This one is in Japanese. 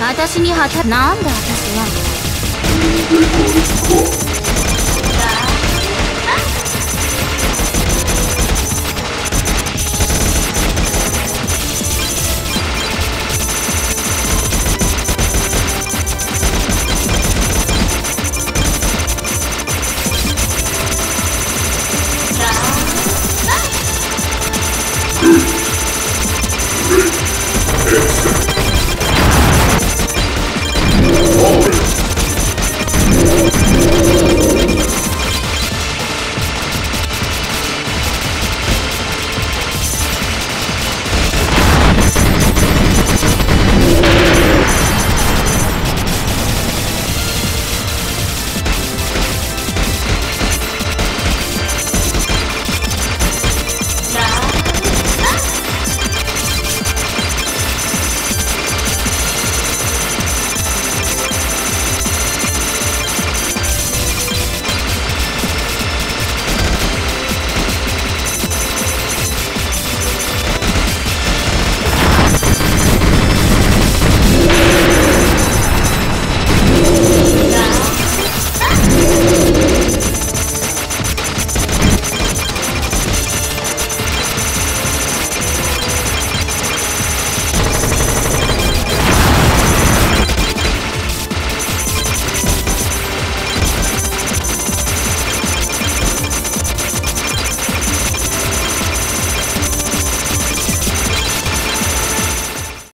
私に果たなんで私は。